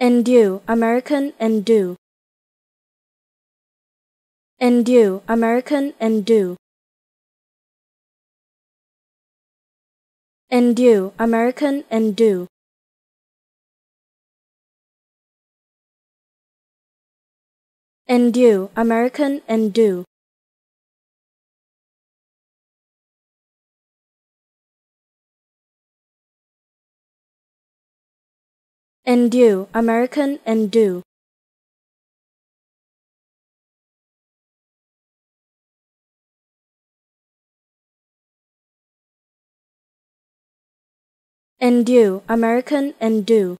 Endue, American endue. Endue, American endue. Endue, American endue. Endue, American endue. Endue, American endue. Endue, American and endue.